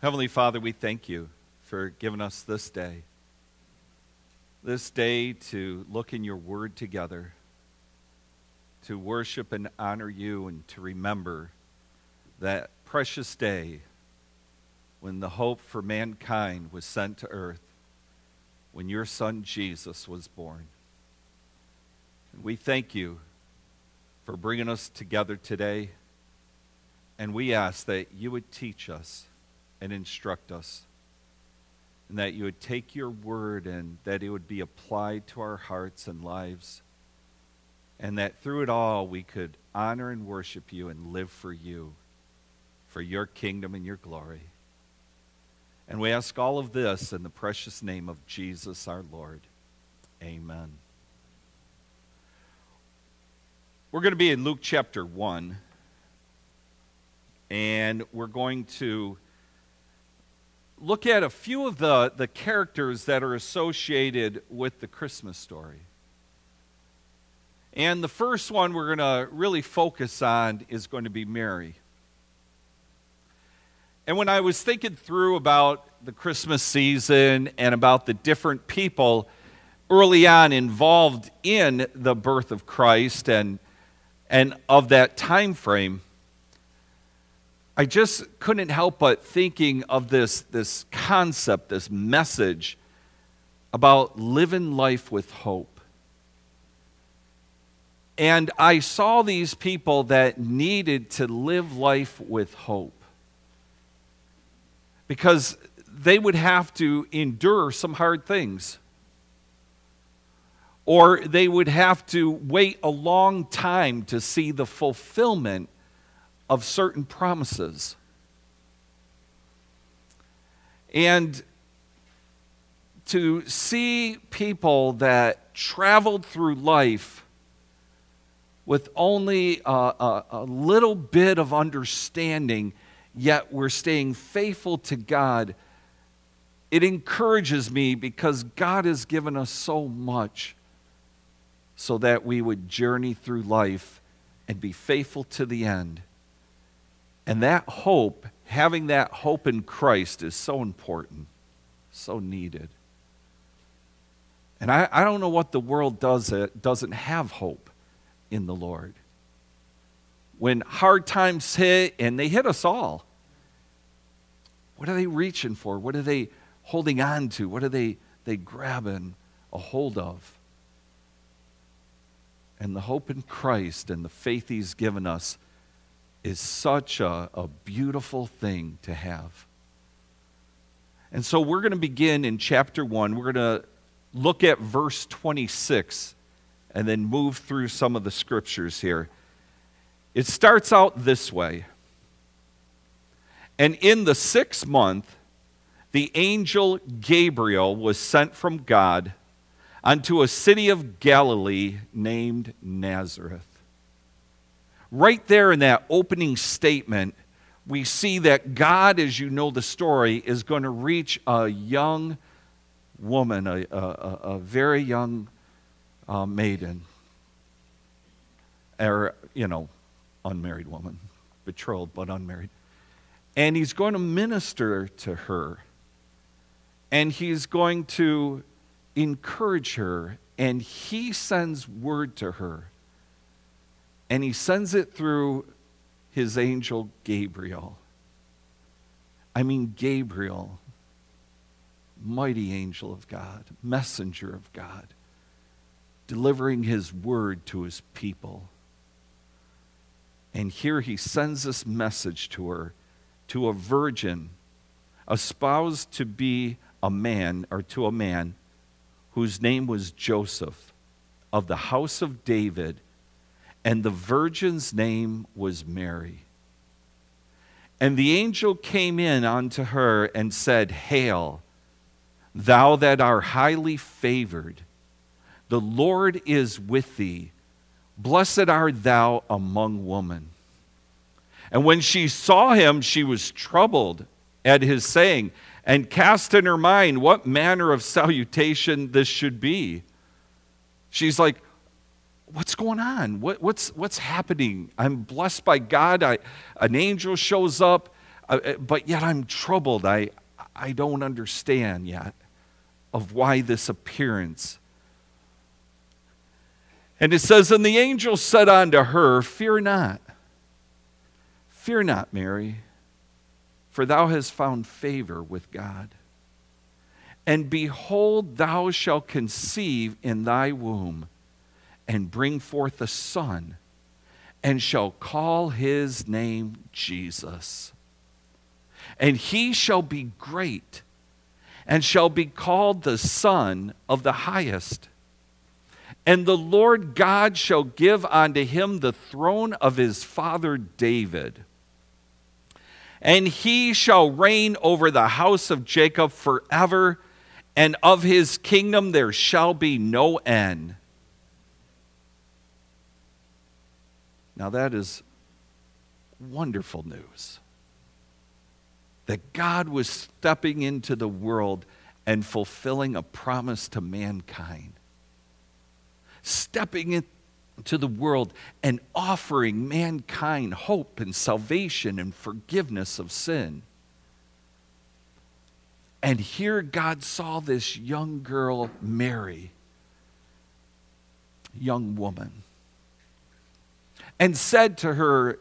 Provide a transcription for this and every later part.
Heavenly Father, we thank you for giving us this day. This day to look in your word together, to worship and honor you, and to remember that precious day when the hope for mankind was sent to earth, when your son Jesus was born. And we thank you for bringing us together today, and we ask that you would teach us and instruct us, and that you would take your word and that it would be applied to our hearts and lives, and that through it all we could honor and worship you and live for you, for your kingdom and your glory. And we ask all of this in the precious name of Jesus our Lord. Amen. We're going to be in Luke chapter 1, and we're going to look at a few of the, the characters that are associated with the Christmas story. And the first one we're going to really focus on is going to be Mary. And when I was thinking through about the Christmas season and about the different people early on involved in the birth of Christ and, and of that time frame, I just couldn't help but thinking of this, this concept, this message about living life with hope. And I saw these people that needed to live life with hope because they would have to endure some hard things. Or they would have to wait a long time to see the fulfillment of certain promises. And to see people that traveled through life with only a, a, a little bit of understanding yet we're staying faithful to God, it encourages me because God has given us so much so that we would journey through life and be faithful to the end. And that hope, having that hope in Christ, is so important, so needed. And I, I don't know what the world does that doesn't have hope in the Lord. When hard times hit, and they hit us all, what are they reaching for? What are they holding on to? What are they, they grabbing a hold of? And the hope in Christ and the faith He's given us is such a, a beautiful thing to have. And so we're going to begin in chapter 1. We're going to look at verse 26 and then move through some of the scriptures here. It starts out this way. And in the sixth month, the angel Gabriel was sent from God unto a city of Galilee named Nazareth. Right there in that opening statement, we see that God, as you know the story, is going to reach a young woman, a, a, a very young uh, maiden, or, you know, unmarried woman, betrothed but unmarried and he's going to minister to her. And he's going to encourage her. And he sends word to her. And he sends it through his angel Gabriel. I mean, Gabriel, mighty angel of God, messenger of God, delivering his word to his people. And here he sends this message to her to a virgin espoused to be a man or to a man whose name was Joseph of the house of David, and the virgin's name was Mary. And the angel came in unto her and said, Hail, thou that art highly favored, the Lord is with thee. Blessed art thou among women. And when she saw him, she was troubled at his saying, and cast in her mind what manner of salutation this should be. She's like, What's going on? What, what's, what's happening? I'm blessed by God. I, an angel shows up. uh, but yet I'm troubled. I, I don't understand yet of why this appearance. And it says, And the angel said unto her, Fear not. Fear not, Mary, for thou hast found favor with God. And behold, thou shalt conceive in thy womb and bring forth a son, and shall call his name Jesus. And he shall be great and shall be called the Son of the Highest. And the Lord God shall give unto him the throne of his father David. And he shall reign over the house of Jacob forever, and of his kingdom there shall be no end. Now, that is wonderful news that God was stepping into the world and fulfilling a promise to mankind. Stepping into the world and offering mankind hope and salvation and forgiveness of sin. And here God saw this young girl, Mary, young woman, and said to her,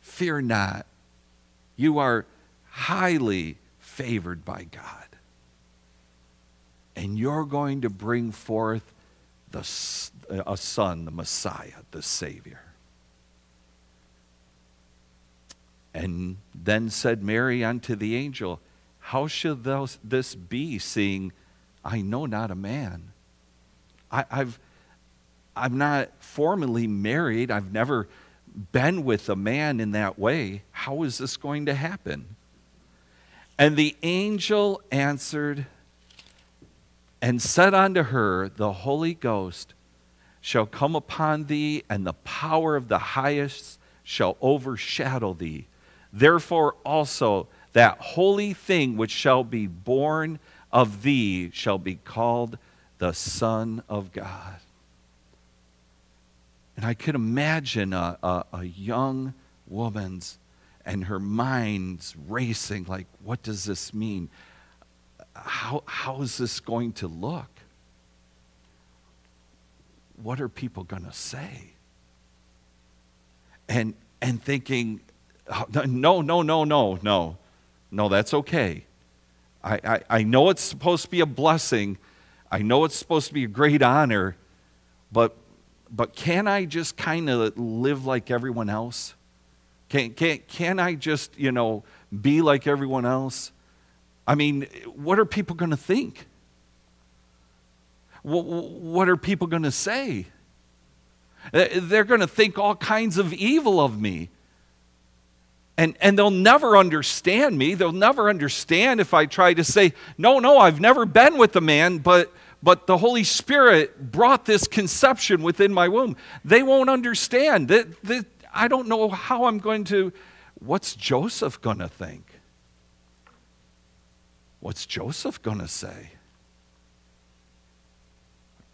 Fear not, you are highly favored by God. And you're going to bring forth the, a son, the Messiah, the Savior. And then said Mary unto the angel, How shall this be, seeing I know not a man? I, I've, I'm not formally married. I've never been with a man in that way. How is this going to happen? And the angel answered and said unto her, The Holy Ghost shall come upon thee, and the power of the highest shall overshadow thee. Therefore also that holy thing which shall be born of thee shall be called the Son of God. And I could imagine a, a, a young woman's and her mind's racing like, what does this mean? How, how is this going to look? What are people going to say? And, and thinking, oh, no, no, no, no, no, no, that's okay. I, I, I know it's supposed to be a blessing. I know it's supposed to be a great honor, but, but can I just kind of live like everyone else? Can, can, can I just, you know, be like everyone else? I mean, what are people going to think? What, what are people going to say? They're going to think all kinds of evil of me. And, and they'll never understand me. They'll never understand if I try to say, no, no, I've never been with a man, but, but the Holy Spirit brought this conception within my womb. They won't understand. That, I don't know how I'm going to. What's Joseph going to think? What's Joseph going to say?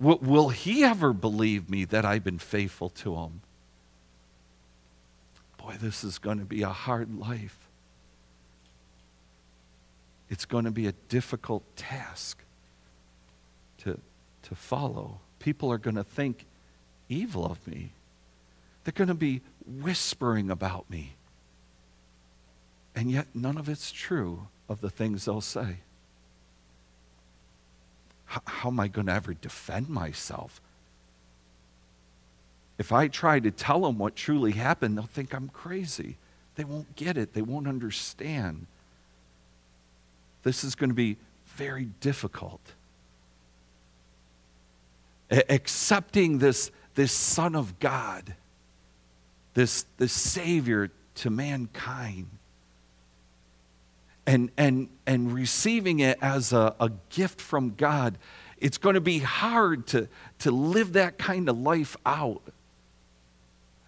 Will, will he ever believe me that I've been faithful to him? Boy, this is going to be a hard life. It's going to be a difficult task to follow. People are going to think evil of me. They're going to be whispering about me. And yet, none of it's true of the things they'll say. How, how am I going to ever defend myself? If I try to tell them what truly happened, they'll think I'm crazy. They won't get it, they won't understand. This is going to be very difficult. Accepting this, this Son of God this, this Savior to mankind. And, and, and receiving it as a, a gift from God, it's going to be hard to, to live that kind of life out.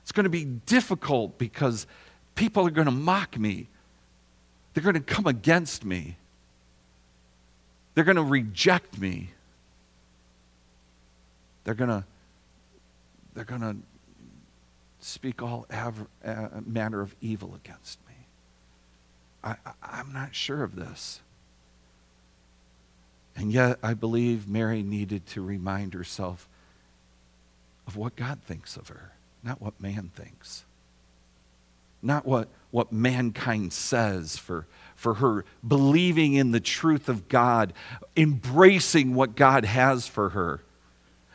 It's going to be difficult because people are going to mock me. They're going to come against me. They're going to reject me. They're going to they're going to speak all aver, uh, manner of evil against me. I, I'm not sure of this. And yet, I believe Mary needed to remind herself of what God thinks of her, not what man thinks. Not what, what mankind says for, for her believing in the truth of God, embracing what God has for her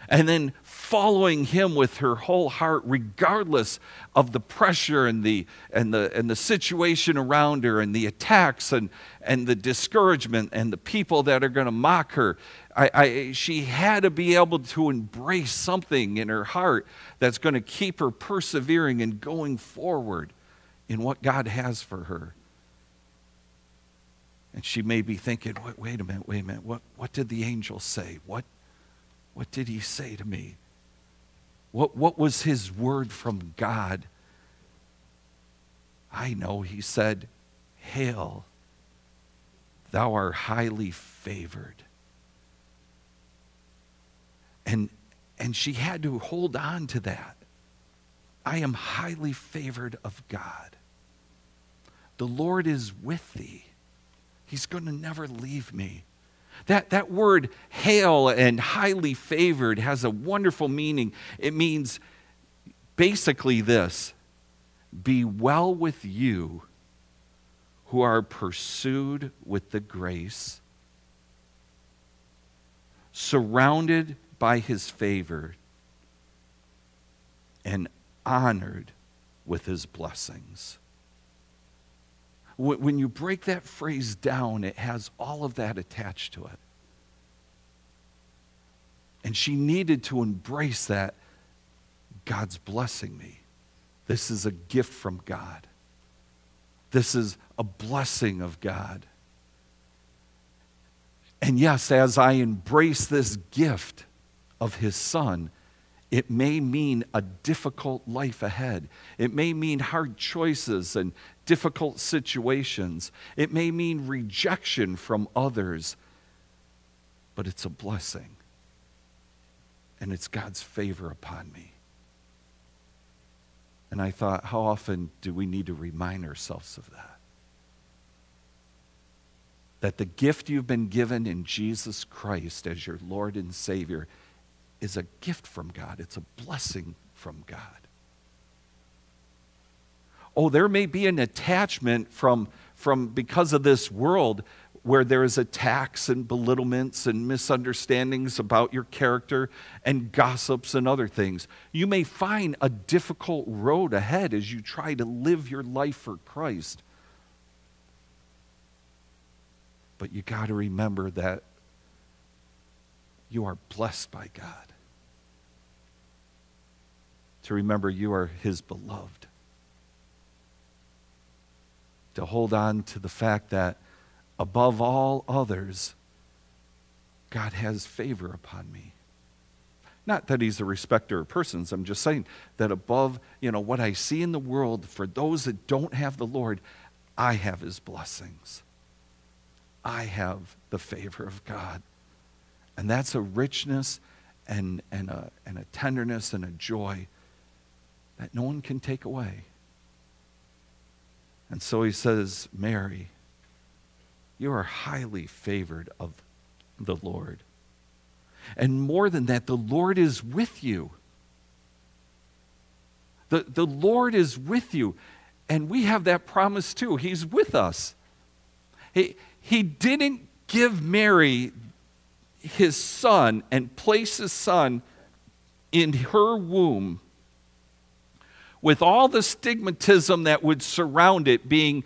and then following him with her whole heart regardless of the pressure and the and the and the situation around her and the attacks and and the discouragement and the people that are going to mock her I, I, she had to be able to embrace something in her heart that's going to keep her persevering and going forward in what God has for her. And she may be thinking, wait, wait a minute, wait a minute, what, what did the angel say? What, what did he say to me? What, what was his word from God? I know he said, Hail, thou art highly favored. And, and she had to hold on to that. I am highly favored of God. The Lord is with thee. He's going to never leave me. That, that word hail and highly favored has a wonderful meaning. It means basically this be well with you who are pursued with the grace, surrounded by his favor, and honored with his blessings. When you break that phrase down, it has all of that attached to it. And she needed to embrace that God's blessing me. This is a gift from God. This is a blessing of God. And yes, as I embrace this gift of His Son, it may mean a difficult life ahead. It may mean hard choices and difficult situations. It may mean rejection from others, but it's a blessing. And it's God's favor upon me. And I thought, how often do we need to remind ourselves of that? That the gift you've been given in Jesus Christ as your Lord and Savior is a gift from God, it's a blessing from God. Oh, there may be an attachment from, from because of this world where there is attacks and belittlements and misunderstandings about your character and gossips and other things. You may find a difficult road ahead as you try to live your life for Christ. But you got to remember that you are blessed by God to remember you are his beloved. To hold on to the fact that above all others, God has favor upon me. Not that he's a respecter of persons. I'm just saying that above, you know, what I see in the world, for those that don't have the Lord, I have his blessings. I have the favor of God. And that's a richness and, and, a, and a tenderness and a joy that no one can take away. And so he says, Mary, you are highly favored of the Lord. And more than that, the Lord is with you. The, the Lord is with you. And we have that promise too. He's with us. He, he didn't give Mary his son and place his son in her womb with all the stigmatism that would surround it being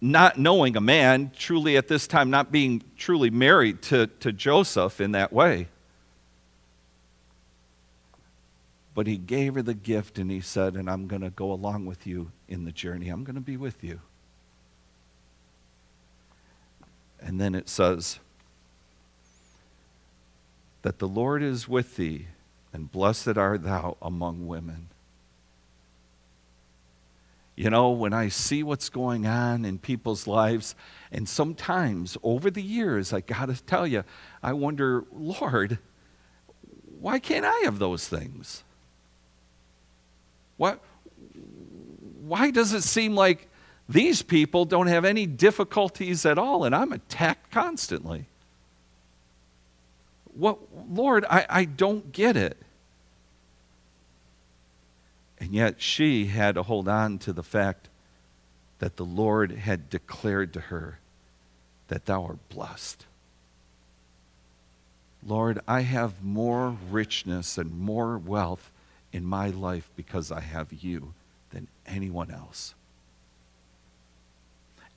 not knowing a man, truly at this time not being truly married to, to Joseph in that way. But he gave her the gift and he said, And I'm going to go along with you in the journey. I'm going to be with you. And then it says, That the Lord is with thee, and blessed art thou among women. You know, when I see what's going on in people's lives, and sometimes over the years, I got to tell you, I wonder, Lord, why can't I have those things? What, why does it seem like These people don't have any difficulties at all, and I'm attacked constantly. What, Lord, I, I don't get it. And yet she had to hold on to the fact that the Lord had declared to her that thou art blessed. Lord, I have more richness and more wealth in my life because I have you than anyone else.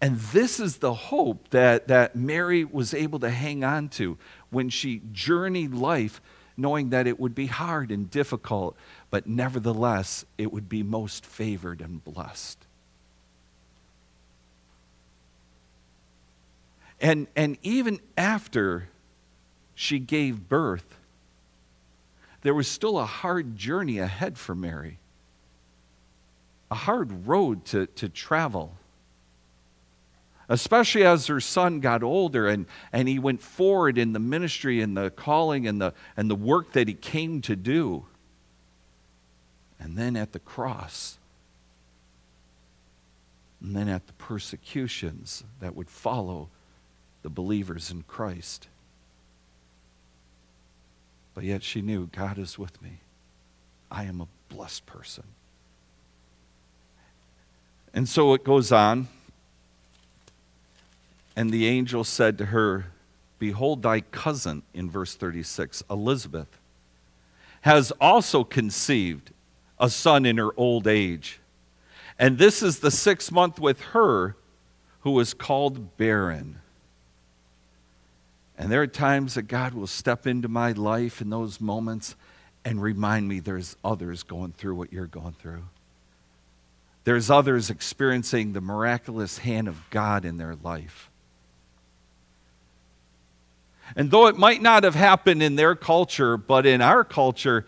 And this is the hope that, that Mary was able to hang on to when she journeyed life, knowing that it would be hard and difficult, but nevertheless, it would be most favored and blessed. And, and even after she gave birth, there was still a hard journey ahead for Mary, a hard road to, to travel. Especially as her son got older and, and he went forward in the ministry and the calling and the, and the work that he came to do. And then at the cross, and then at the persecutions that would follow the believers in Christ. But yet she knew God is with me. I am a blessed person. And so it goes on. And the angel said to her, Behold, thy cousin, in verse 36, Elizabeth, has also conceived a son in her old age. And this is the sixth month with her who is called barren. And there are times that God will step into my life in those moments and remind me there's others going through what you're going through. There's others experiencing the miraculous hand of God in their life. And though it might not have happened in their culture, but in our culture,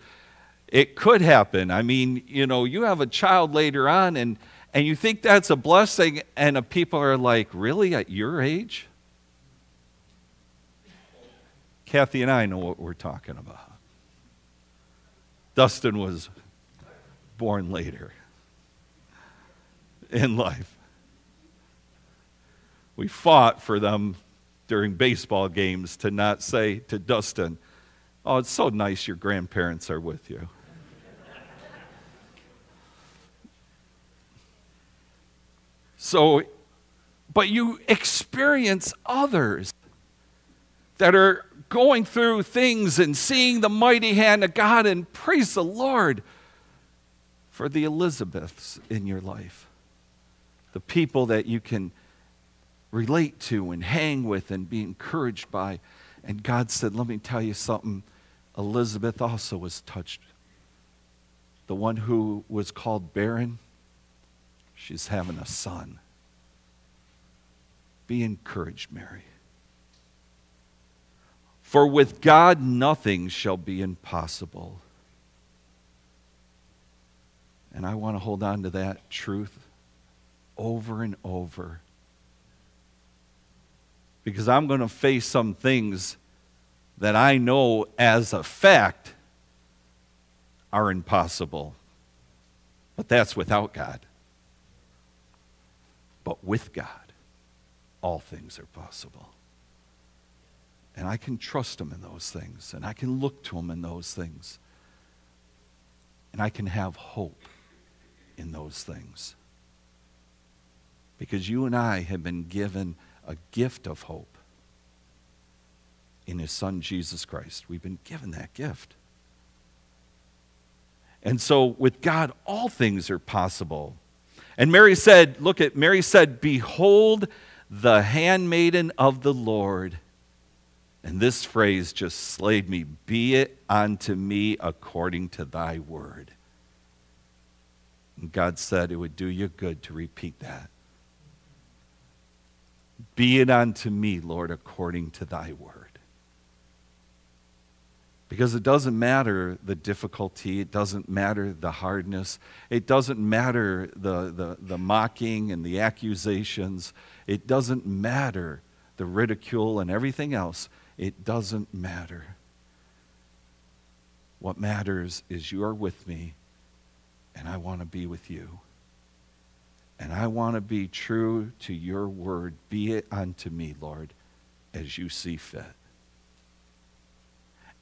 it could happen. I mean, you know, you have a child later on and, and you think that's a blessing, and people are like, really, at your age? Kathy and I know what we're talking about. Dustin was born later in life. We fought for them during baseball games to not say to Dustin, Oh, it's so nice your grandparents are with you. So, but you experience others that are going through things and seeing the mighty hand of God, and praise the Lord for the Elizabeths in your life. The people that you can relate to and hang with and be encouraged by. And God said, Let me tell you something. Elizabeth also was touched. The one who was called barren, she's having a son. Be encouraged, Mary. For with God nothing shall be impossible. And I want to hold on to that truth over and over. Because I'm going to face some things that I know as a fact are impossible. But that's without God. But with God, all things are possible. And I can trust Him in those things, and I can look to Him in those things, and I can have hope in those things. Because you and I have been given a gift of hope in His Son, Jesus Christ. We've been given that gift. And so, with God, all things are possible. And Mary said, Look at, Mary said, Behold the handmaiden of the Lord and this phrase just slayed me Be it unto me according to thy word. And God said it would do you good to repeat that. Be it unto me, Lord, according to thy word. Because it doesn't matter the difficulty, it doesn't matter the hardness, it doesn't matter the, the, the mocking and the accusations, it doesn't matter the ridicule and everything else. It doesn't matter. What matters is you are with me, and I want to be with you. And I want to be true to your word. Be it unto me, Lord, as you see fit.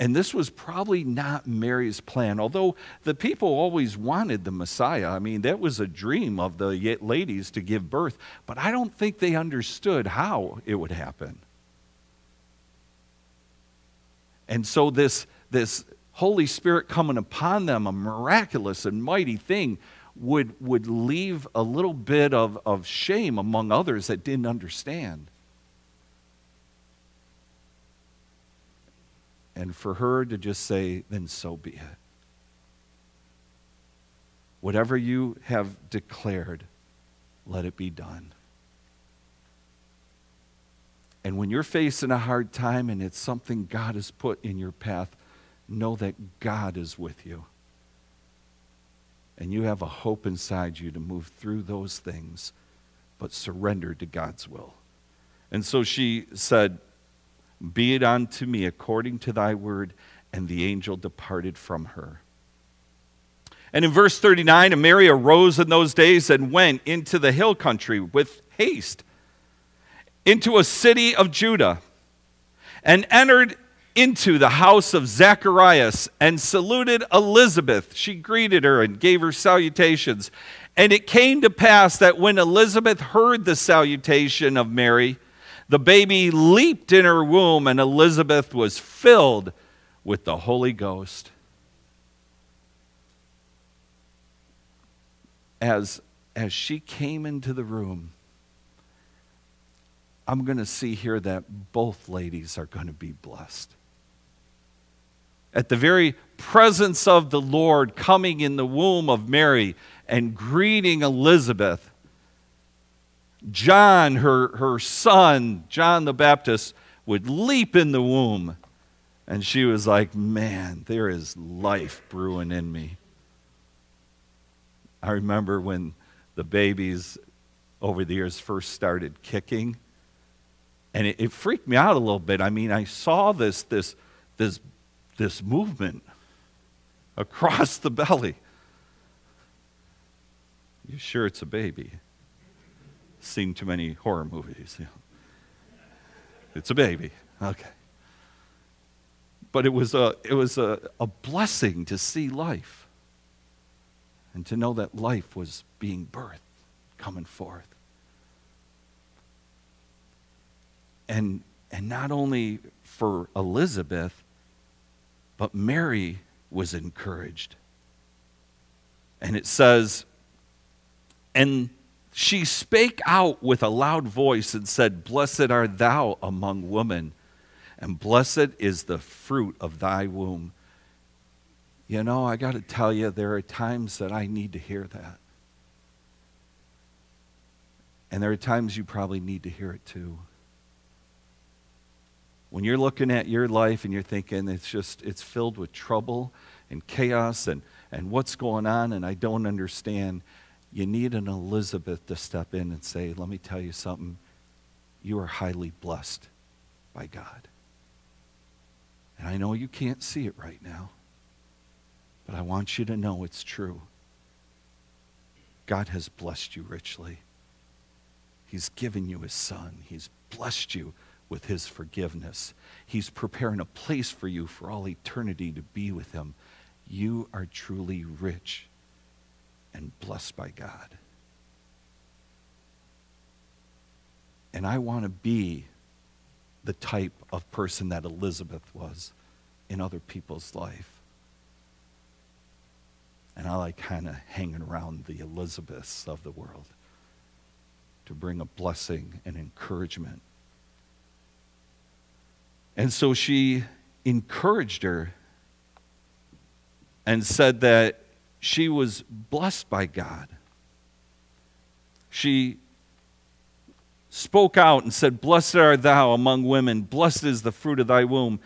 And this was probably not Mary's plan, although the people always wanted the Messiah. I mean, that was a dream of the ladies to give birth, but I don't think they understood how it would happen. And so, this, this Holy Spirit coming upon them, a miraculous and mighty thing, would, would leave a little bit of, of shame among others that didn't understand. And for her to just say, then so be it. Whatever you have declared, let it be done. And when you're facing a hard time and it's something God has put in your path, know that God is with you. And you have a hope inside you to move through those things, but surrender to God's will. And so she said, be it unto me according to thy word. And the angel departed from her. And in verse 39, and Mary arose in those days and went into the hill country with haste into a city of Judah and entered into the house of Zacharias and saluted Elizabeth. She greeted her and gave her salutations. And it came to pass that when Elizabeth heard the salutation of Mary, the baby leaped in her womb, and Elizabeth was filled with the Holy Ghost. As, as she came into the room, I'm going to see here that both ladies are going to be blessed. At the very presence of the Lord coming in the womb of Mary and greeting Elizabeth, John, her, her son, John the Baptist, would leap in the womb. And she was like, Man, there is life brewing in me. I remember when the babies over the years first started kicking, and it, it freaked me out a little bit. I mean, I saw this, this, this, this movement across the belly. You sure it's a baby? Seen too many horror movies. It's a baby. Okay. But it was, a, it was a, a blessing to see life and to know that life was being birthed, coming forth. And, and not only for Elizabeth, but Mary was encouraged. And it says, and she spake out with a loud voice and said, Blessed art thou among women, and blessed is the fruit of thy womb. You know, I got to tell you, there are times that I need to hear that. And there are times you probably need to hear it too. When you're looking at your life and you're thinking it's just, it's filled with trouble and chaos and, and what's going on and I don't understand you need an Elizabeth to step in and say, Let me tell you something. You are highly blessed by God. And I know you can't see it right now, but I want you to know it's true. God has blessed you richly. He's given you his son. He's blessed you with his forgiveness. He's preparing a place for you for all eternity to be with him. You are truly rich and blessed by God. And I want to be the type of person that Elizabeth was in other people's life. And I like kind of hanging around the Elizabeths of the world to bring a blessing and encouragement. And so she encouraged her and said that she was blessed by God. She spoke out and said, Blessed art thou among women, blessed is the fruit of thy womb.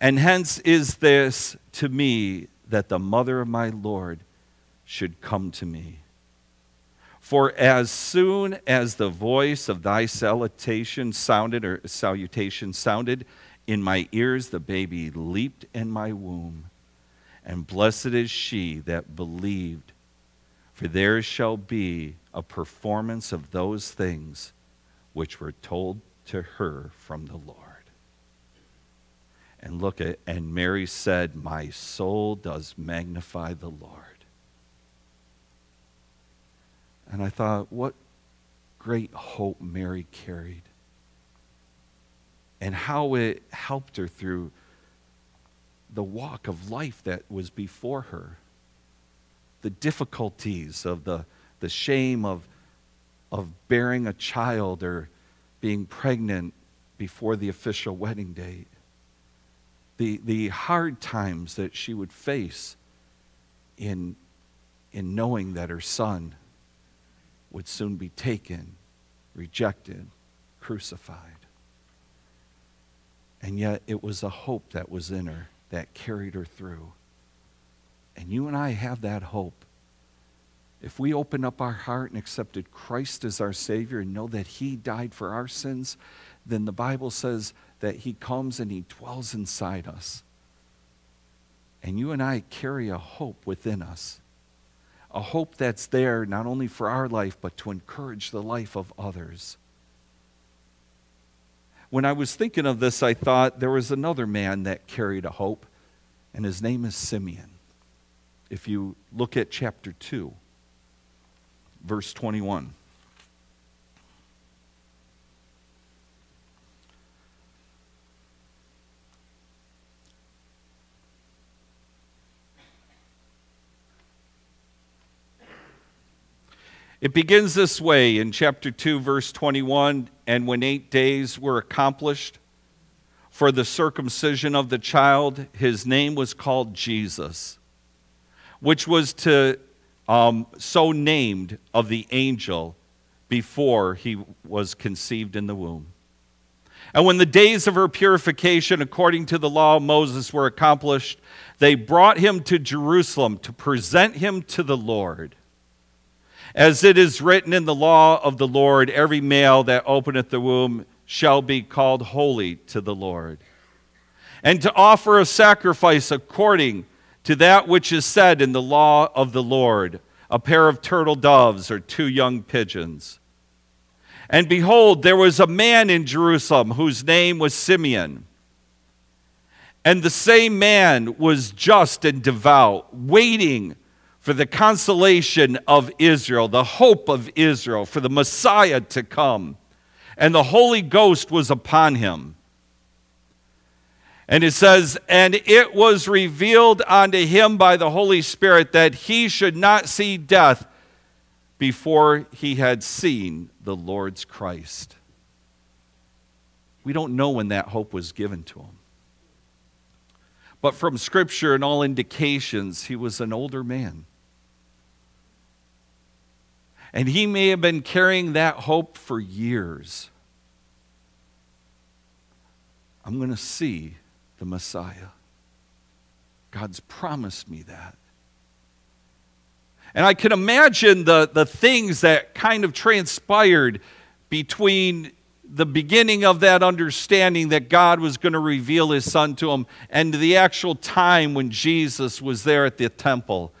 And hence is this to me that the mother of my Lord should come to me. For as soon as the voice of thy salutation sounded, or salutation sounded in my ears, the baby leaped in my womb and blessed is she that believed. For there shall be a performance of those things which were told to her from the Lord. And look at, and Mary said, My soul does magnify the Lord. And I thought, what great hope Mary carried. And how it helped her through the walk of life that was before her. The difficulties of the, the shame of, of bearing a child or being pregnant before the official wedding date. The, the hard times that she would face in, in knowing that her son would soon be taken, rejected, crucified. And yet it was a hope that was in her that carried her through. And you and I have that hope. If we open up our heart and accepted Christ as our Savior and know that He died for our sins, then the Bible says that He comes and He dwells inside us. And you and I carry a hope within us a hope that's there not only for our life, but to encourage the life of others. When I was thinking of this, I thought there was another man that carried a hope, and his name is Simeon. If you look at chapter 2, verse 21. It begins this way in chapter 2, verse 21 And when eight days were accomplished for the circumcision of the child, his name was called Jesus, which was to um, so named of the angel before he was conceived in the womb. And when the days of her purification, according to the law of Moses, were accomplished, they brought him to Jerusalem to present him to the Lord. As it is written in the law of the Lord, every male that openeth the womb shall be called holy to the Lord. And to offer a sacrifice according to that which is said in the law of the Lord, a pair of turtle doves or two young pigeons. And behold, there was a man in Jerusalem whose name was Simeon. And the same man was just and devout, waiting for the consolation of Israel, the hope of Israel, for the Messiah to come. And the Holy Ghost was upon him. And it says, And it was revealed unto him by the Holy Spirit that he should not see death before he had seen the Lord's Christ. We don't know when that hope was given to him. But from Scripture and all indications, he was an older man. And he may have been carrying that hope for years. I'm going to see the Messiah. God's promised me that. And I can imagine the, the things that kind of transpired between the beginning of that understanding that God was going to reveal his son to him and the actual time when Jesus was there at the temple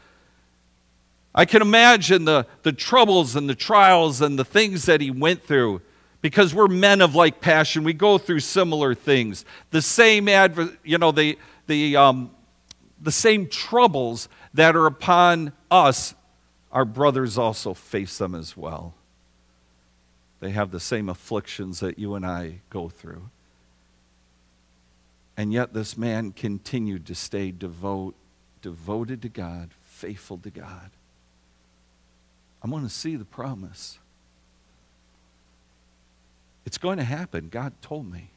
I can imagine the, the troubles and the trials and the things that he went through because we're men of like passion. We go through similar things. The same, adver- you know, the, the, um, the same troubles that are upon us, our brothers also face them as well. They have the same afflictions that you and I go through. And yet this man continued to stay devote, devoted to God, faithful to God. I'm going to see the promise. It's going to happen. God told me.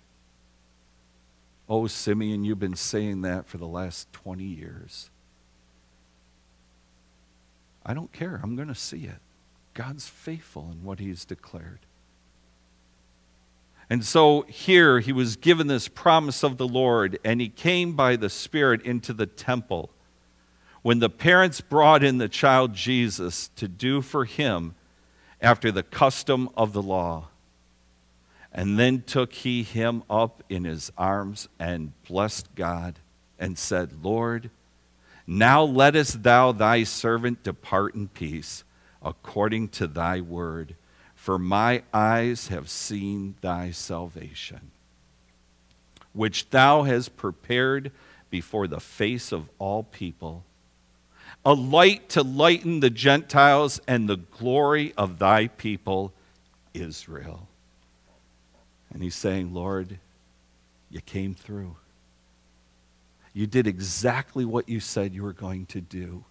Oh, Simeon, you've been saying that for the last 20 years. I don't care. I'm going to see it. God's faithful in what he's declared. And so here he was given this promise of the Lord, and he came by the Spirit into the temple when the parents brought in the child Jesus to do for him after the custom of the law. And then took he him up in his arms and blessed God and said, Lord, now lettest thou thy servant depart in peace, according to thy word. For my eyes have seen thy salvation, which thou hast prepared before the face of all people, a light to lighten the Gentiles and the glory of thy people, Israel. And he's saying, Lord, you came through. You did exactly what you said you were going to do.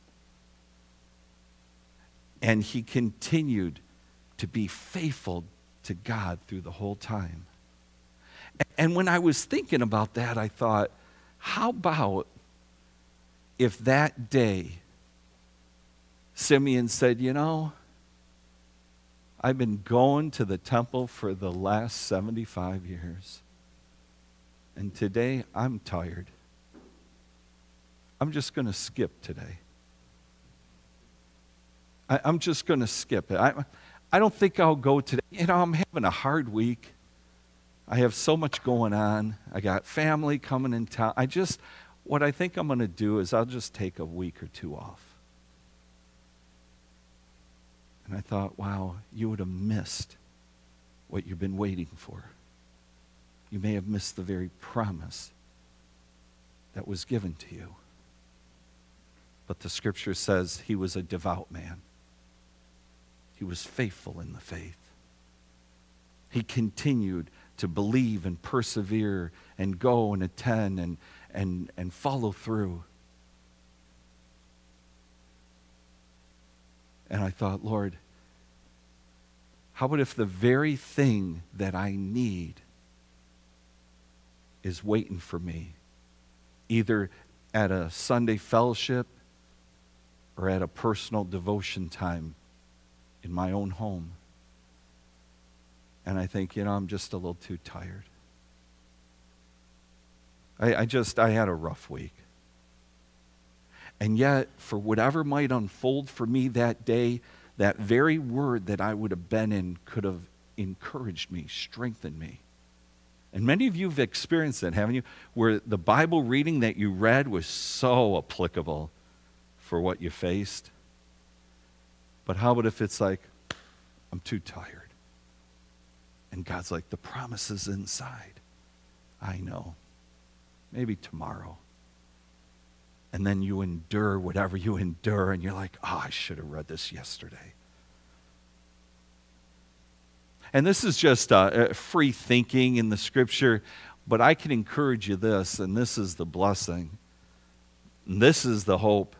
And he continued to be faithful to God through the whole time. And when I was thinking about that, I thought, how about if that day Simeon said, You know, I've been going to the temple for the last 75 years. And today I'm tired. I'm just going to skip today. I, am just going to skip it. I, I don't think I'll go today. You know, I'm having a hard week. I have so much going on. I got family coming in town. I just, what I think I'm going to do is I'll just take a week or two off. And I thought, wow, you would have missed what you've been waiting for. You may have missed the very promise that was given to you. But the scripture says he was a devout man. He was faithful in the faith. He continued to believe and persevere and go and attend and, and, and follow through. And I thought, Lord, how about if the very thing that I need is waiting for me, either at a Sunday fellowship or at a personal devotion time in my own home? And I think, you know, I'm just a little too tired. I, I just, I had a rough week. And yet, for whatever might unfold for me that day, that very word that I would have been in could have encouraged me, strengthened me. And many of you have experienced that, haven't you? Where the Bible reading that you read was so applicable for what you faced. But how about if it's like, I'm too tired? And God's like, the promise is inside. I know. Maybe tomorrow and then you endure whatever you endure, and you're like, oh, I should have read this yesterday. And this is just uh, free thinking in the scripture, but I can encourage you this, and this is the blessing, and this is the hope,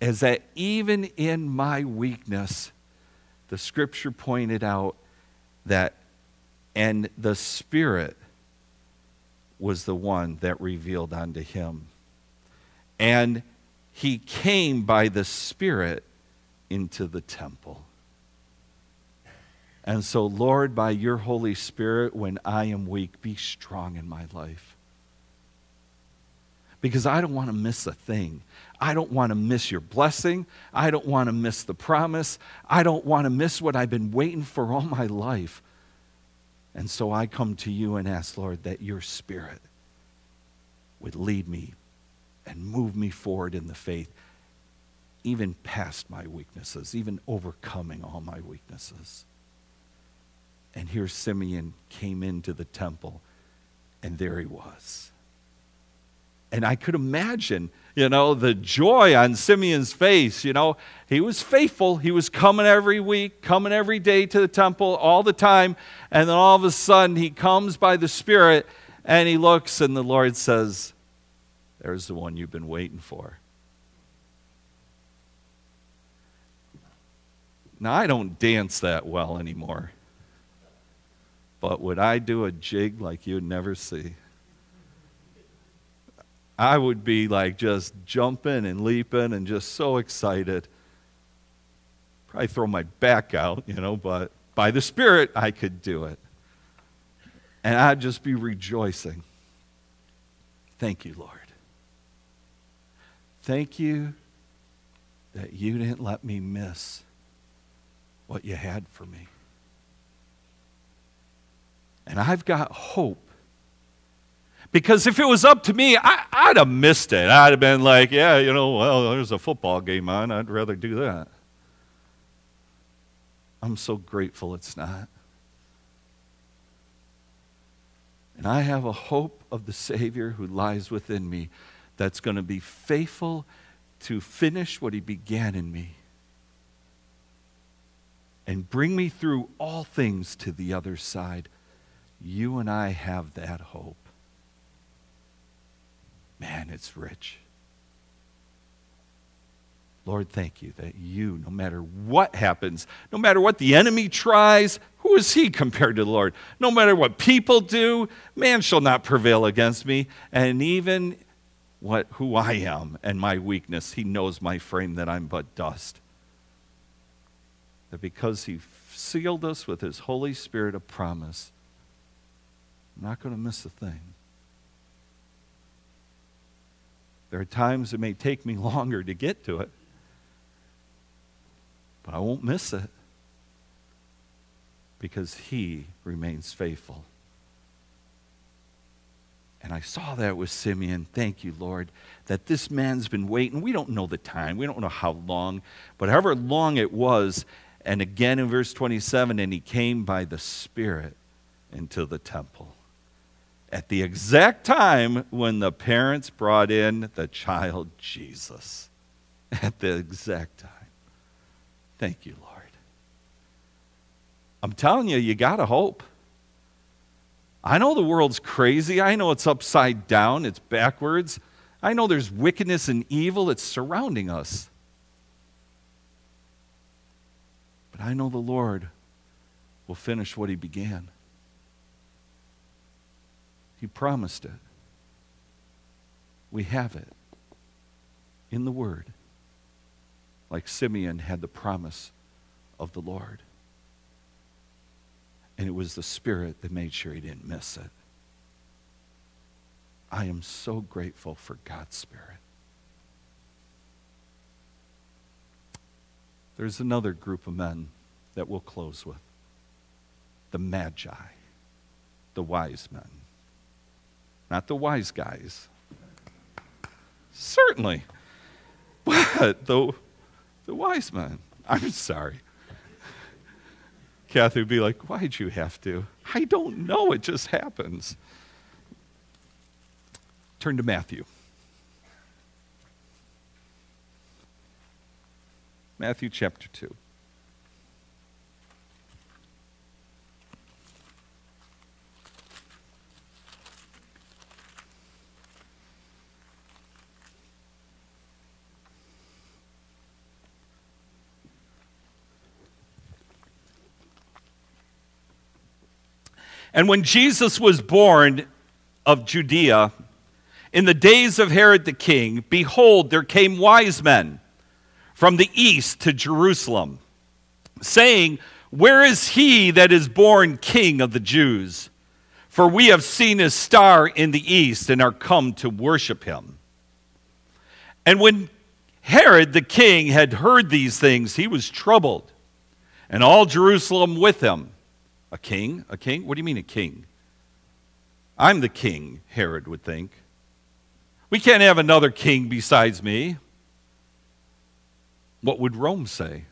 is that even in my weakness, the scripture pointed out that, and the Spirit was the one that revealed unto him and he came by the Spirit into the temple. And so, Lord, by your Holy Spirit, when I am weak, be strong in my life. Because I don't want to miss a thing. I don't want to miss your blessing. I don't want to miss the promise. I don't want to miss what I've been waiting for all my life. And so I come to you and ask, Lord, that your Spirit would lead me and move me forward in the faith, even past my weaknesses, even overcoming all my weaknesses. And here Simeon came into the temple, and there he was. And I could imagine, you know, the joy on Simeon's face. You know, he was faithful. He was coming every week, coming every day to the temple all the time. And then all of a sudden, he comes by the Spirit and he looks, and the Lord says, there's the one you've been waiting for. Now, I don't dance that well anymore. But would I do a jig like you'd never see? I would be like just jumping and leaping and just so excited. Probably throw my back out, you know, but by the Spirit, I could do it. And I'd just be rejoicing. Thank you, Lord. Thank you that you didn't let me miss what you had for me. And I've got hope. Because if it was up to me, I, would have missed it. I'd have been like, yeah, you know, well, there's a football game on. I'd rather do that. I'm so grateful it's not. And I have a hope of the Savior who lies within me that's going to be faithful to finish what he began in me and bring me through all things to the other side. You and I have that hope. Man, it's rich. Lord, thank you that you, no matter what happens, no matter what the enemy tries, who is he compared to the Lord? No matter what people do, man shall not prevail against me. And even what, who I am and my weakness, he knows my frame that I'm but dust. That because he sealed us with his Holy Spirit of promise, I'm not going to miss a thing. There are times it may take me longer to get to it, but I won't miss it because he remains faithful. And I saw that with Simeon. Thank you, Lord, that this man's been waiting. We don't know the time, we don't know how long, but however long it was. And again in verse 27, and he came by the Spirit into the temple at the exact time when the parents brought in the child Jesus. At the exact time. Thank you, Lord. I'm telling you, you got to hope. I know the world's crazy. I know it's upside down, it's backwards. I know there's wickedness and evil that's surrounding us. But I know the Lord will finish what He began. He promised it. We have it in the Word, like Simeon had the promise of the Lord. And it was the Spirit that made sure he didn't miss it. I am so grateful for God's Spirit. There's another group of men that we'll close with the Magi, the wise men. Not the wise guys. Certainly. But the, the wise men. I'm sorry. Kathy would be like, Why'd you have to? I don't know. It just happens. Turn to Matthew. Matthew chapter 2. And when Jesus was born of Judea, in the days of Herod the king, behold, there came wise men from the east to Jerusalem, saying, Where is he that is born king of the Jews? For we have seen his star in the east and are come to worship him. And when Herod the king had heard these things, he was troubled, and all Jerusalem with him. A king? A king? What do you mean a king? I'm the king, Herod would think. We can't have another king besides me. What would Rome say?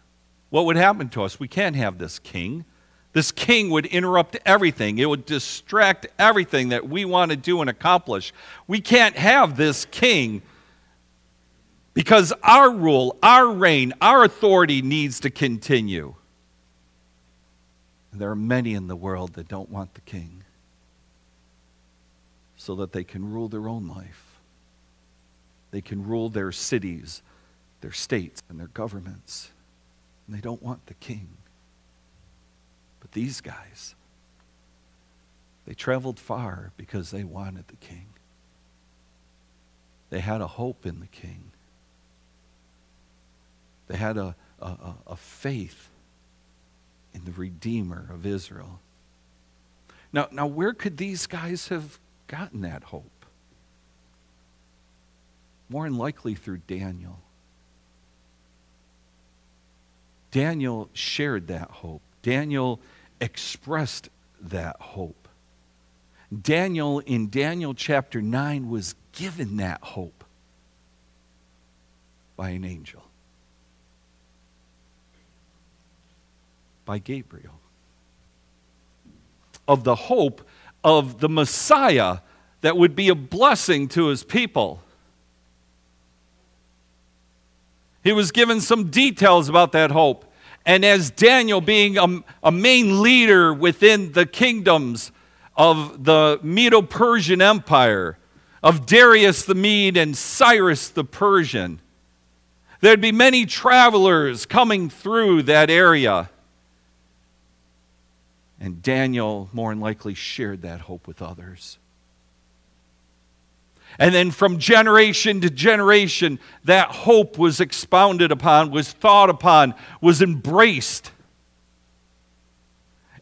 What would happen to us? We can't have this king. This king would interrupt everything. It would distract everything that we want to do and accomplish. We can't have this king because our rule, our reign, our authority needs to continue. There are many in the world that don't want the king so that they can rule their own life. They can rule their cities, their states, and their governments. And they don't want the king. But these guys, they traveled far because they wanted the king. They had a hope in the king. They had a, a, a faith in the Redeemer of Israel. Now, now, where could these guys have gotten that hope? More than likely through Daniel. Daniel shared that hope. Daniel expressed that hope. Daniel, in Daniel chapter 9, was given that hope by an angel. By Gabriel of the hope of the Messiah that would be a blessing to his people. He was given some details about that hope. And as Daniel, being a, a main leader within the kingdoms of the Medo Persian Empire, of Darius the Mede and Cyrus the Persian, there'd be many travelers coming through that area. And Daniel, more than likely, shared that hope with others. And then from generation to generation, that hope was expounded upon, was thought upon, was embraced.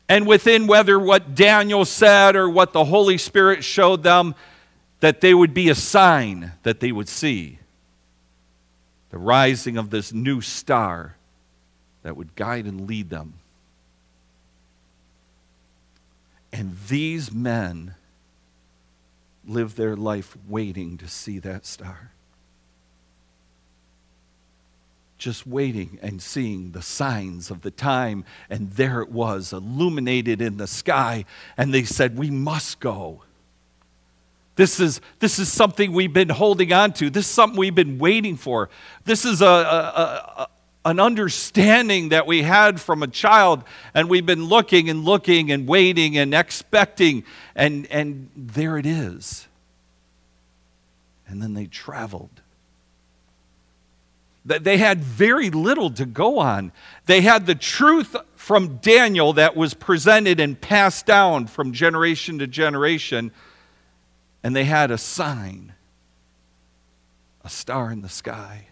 And within whether what Daniel said or what the Holy Spirit showed them, that they would be a sign that they would see the rising of this new star that would guide and lead them. And these men live their life waiting to see that star. Just waiting and seeing the signs of the time, and there it was, illuminated in the sky. And they said, We must go. This is, this is something we've been holding on to. This is something we've been waiting for. This is a, a, a, an understanding that we had from a child, and we've been looking and looking and waiting and expecting, and, and there it is. And then they traveled. That they had very little to go on. They had the truth from Daniel that was presented and passed down from generation to generation, and they had a sign a star in the sky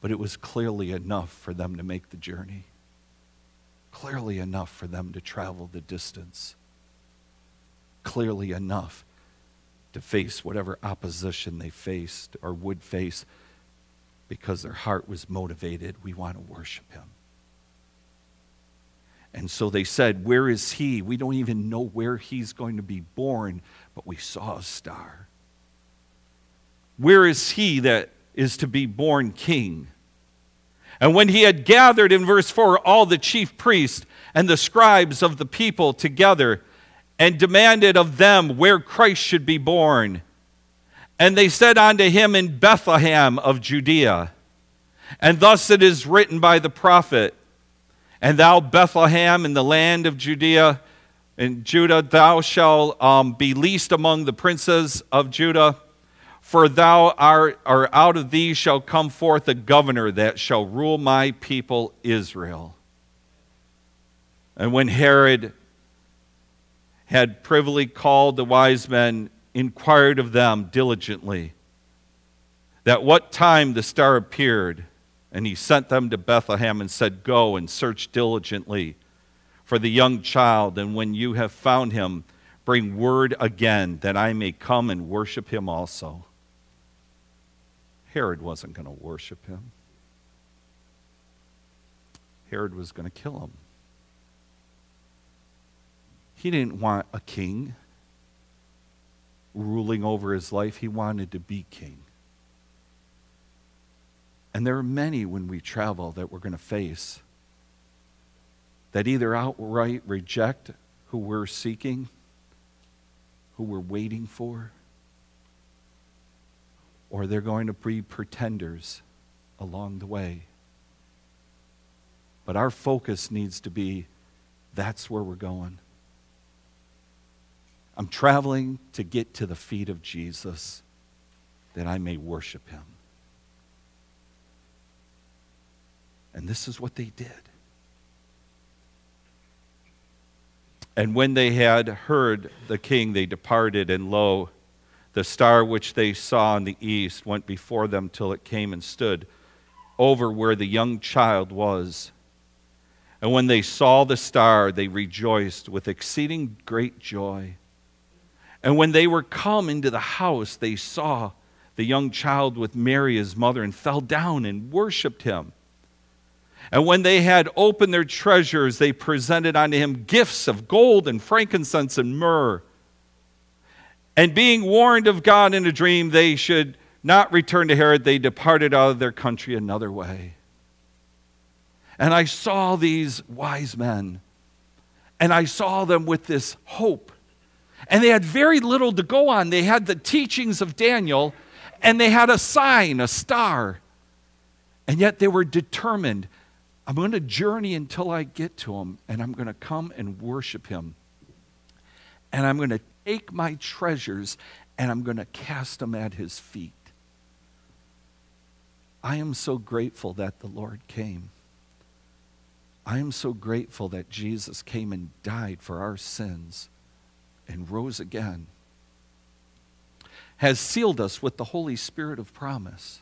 but it was clearly enough for them to make the journey. Clearly enough for them to travel the distance. Clearly enough to face whatever opposition they faced or would face because their heart was motivated. We want to worship him. And so they said, Where is he? We don't even know where he's going to be born, but we saw a star. Where is he that is to be born king. And when he had gathered in verse 4 all the chief priests and the scribes of the people together and demanded of them where Christ should be born, and they said unto him in Bethlehem of Judea. And thus it is written by the prophet, And thou, Bethlehem, in the land of Judea, in Judah, thou shalt um, be least among the princes of Judah. For thou art, or out of thee shall come forth a governor that shall rule my people Israel. And when Herod had privily called the wise men, inquired of them diligently that what time the star appeared, and he sent them to Bethlehem and said, Go and search diligently for the young child, and when you have found him, bring word again that I may come and worship him also. Herod wasn't going to worship him. Herod was going to kill him. He didn't want a king ruling over his life, he wanted to be king. And there are many when we travel that we're going to face that either outright reject who we're seeking, who we're waiting for, or they're going to be pretenders along the way. But our focus needs to be that's where we're going. I'm traveling to get to the feet of Jesus that I may worship him. And this is what they did. And when they had heard the king, they departed, and lo, the star which they saw in the east went before them till it came and stood over where the young child was. And when they saw the star, they rejoiced with exceeding great joy. And when they were come into the house, they saw the young child with Mary his mother and fell down and worshipped him. And when they had opened their treasures, they presented unto him gifts of gold and frankincense and myrrh. And being warned of God in a dream, they should not return to Herod. They departed out of their country another way. And I saw these wise men, and I saw them with this hope. And they had very little to go on. They had the teachings of Daniel, and they had a sign, a star. And yet they were determined I'm going to journey until I get to him, and I'm going to come and worship him. And I'm going to take my treasures and I'm going to cast them at his feet. I am so grateful that the Lord came. I am so grateful that Jesus came and died for our sins and rose again, has sealed us with the Holy Spirit of promise,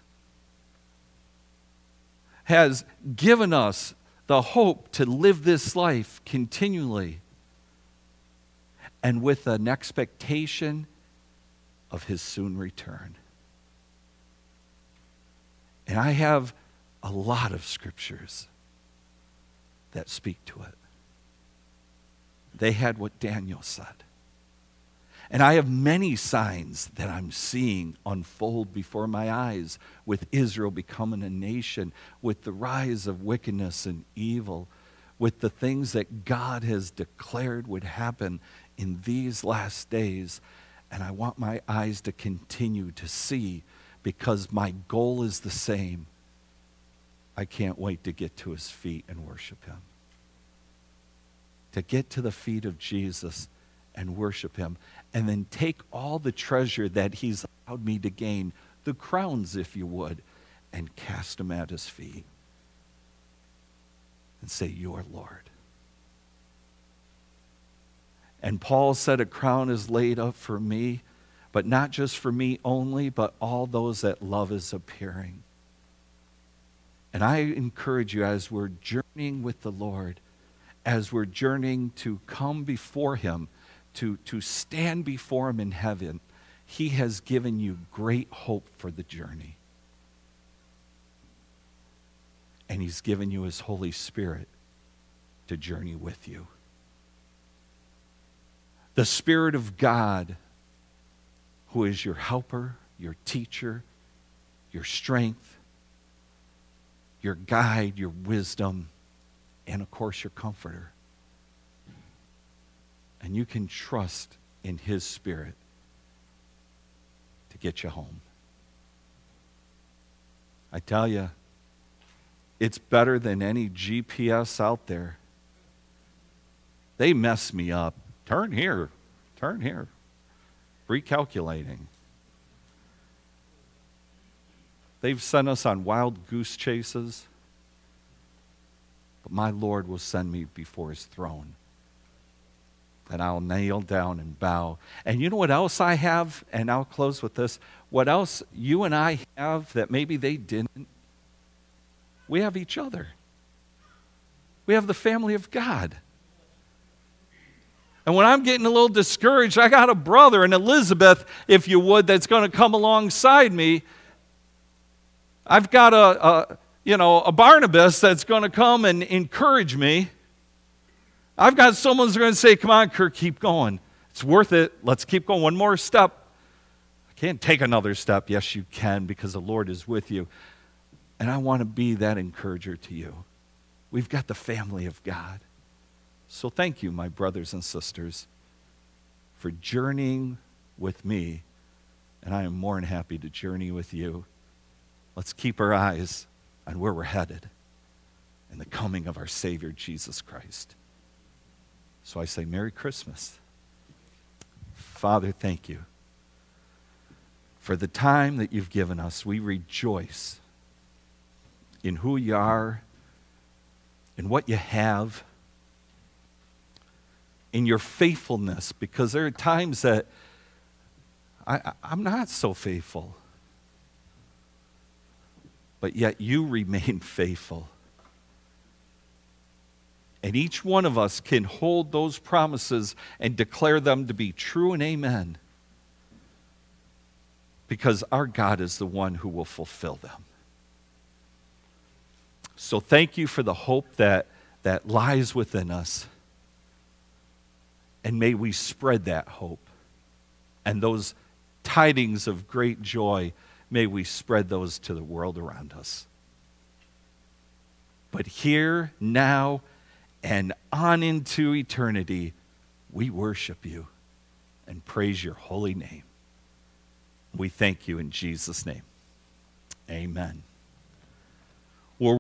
has given us the hope to live this life continually and with an expectation of his soon return. And I have a lot of scriptures that speak to it. They had what Daniel said. And I have many signs that I'm seeing unfold before my eyes with Israel becoming a nation, with the rise of wickedness and evil, with the things that God has declared would happen in these last days. And I want my eyes to continue to see because my goal is the same. I can't wait to get to his feet and worship him. To get to the feet of Jesus and worship him, and then take all the treasure that he's allowed me to gain, the crowns, if you would, and cast them at his feet and say, Your Lord. And Paul said, A crown is laid up for me, but not just for me only, but all those that love is appearing. And I encourage you as we're journeying with the Lord, as we're journeying to come before Him, to, to stand before Him in heaven, He has given you great hope for the journey. And He's given you His Holy Spirit to journey with you the Spirit of God, who is your helper, your teacher, your strength, your guide, your wisdom, and of course, your comforter. And you can trust in His Spirit to get you home. I tell you, it's better than any GPS out there. They mess me up Turn here. Turn here. Recalculating. They've sent us on wild goose chases, but my Lord will send me before his throne. And I'll kneel down and bow. And you know what else I have? And I'll close with this. What else you and I have that maybe they didn't? We have each other. We have the family of God. And when I'm getting a little discouraged, I got a brother, an Elizabeth, if you would, that's going to come alongside me. I've got a, a you know, a Barnabas that's going to come and encourage me. I've got someone who's going to say, Come on, Kirk, keep going. It's worth it. Let's keep going. One more step. I can't take another step. Yes, you can because the Lord is with you. And I want to be that encourager to you. We've got the family of God. So thank you, my brothers and sisters, for journeying with me. And I am more than happy to journey with you. Let's keep our eyes on where we're headed and the coming of our Savior, Jesus Christ. So I say, Merry Christmas. Father, thank you for the time that you've given us. We rejoice in who you are, in what you have in your faithfulness because there are times that I, I'm not so faithful. But yet you remain faithful. And each one of us can hold those promises and declare them to be true and amen. Because our God is the one who will fulfill them. So thank you for the hope that, that lies within us. And may we spread that hope and those tidings of great joy, may we spread those to the world around us. but here, now, and on into eternity, we worship you and praise your holy name. We thank you in Jesus' name. Amen.